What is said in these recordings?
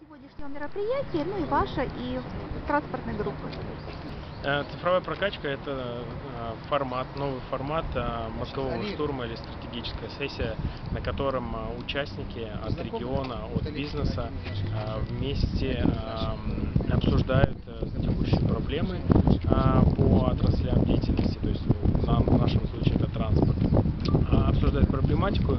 сегодняшнего мероприятия, ну и ваша, и транспортной группы? Э, Цифровая прокачка – это э, формат, новый формат э, мозгового штурма или стратегическая сессия, на котором участники от региона, от бизнеса вместе обсуждают текущие проблемы по отраслям деятельности, то есть в нам- в нашем случае это транспорт, обсуждают проблематику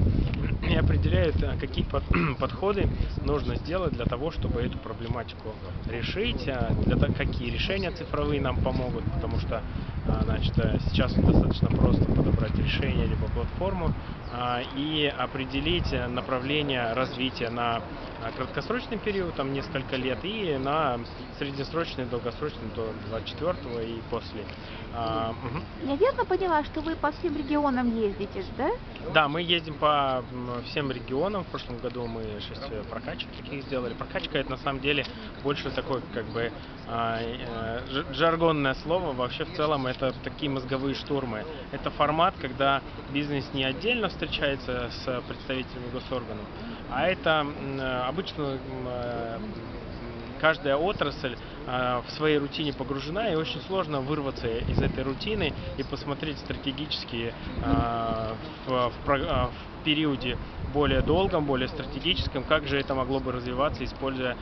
и определяют, э, какие под- подходы нужно сделать для того, чтобы эту проблематику решить, а, для того, какие решения цифровые нам помогут, потому что значит, сейчас достаточно просто подобрать решение либо платформу а, и определить направление развития на а, краткосрочный период, там несколько лет, и на среднесрочный, долгосрочный до 24 и после. А. Я верно поняла, что вы по всем регионам ездите, да? Да, мы ездим по всем регионам. В прошлом году мы шесть э, прокачек таких сделали. Прокачка это на самом деле больше такое как бы э, жаргонное слово. Вообще в целом это такие мозговые штурмы. Это формат, когда бизнес не отдельно встречается с представителями госорганов, а это обычно э, каждая отрасль э, в своей рутине погружена, и очень сложно вырваться из этой рутины и посмотреть стратегически э, в периоде более долгом, более стратегическом, как же это могло бы развиваться, используя